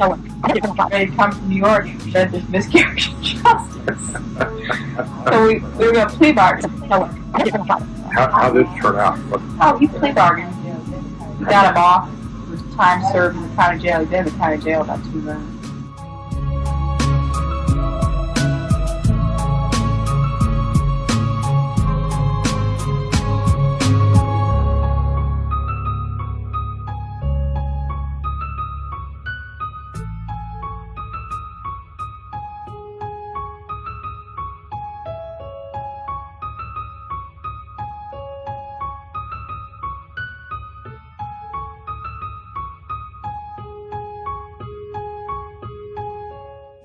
They'd come to New York and said this miscarriage of justice. so we, we were going to plea bargain. How, how did it turn out? What, Oh, he plea bargained. We got him off. It was time served in the county jail. He's been in the county jail about two months.